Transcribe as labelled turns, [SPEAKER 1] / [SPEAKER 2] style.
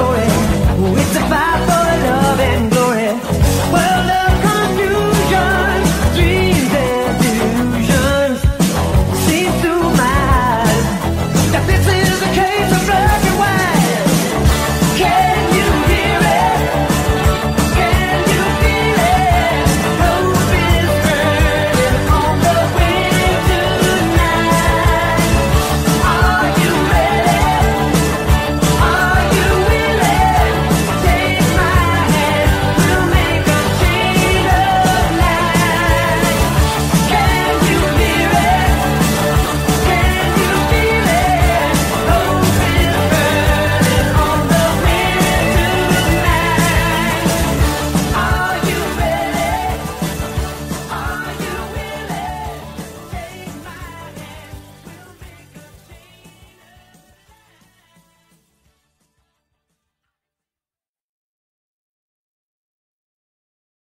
[SPEAKER 1] It's with the fire for love and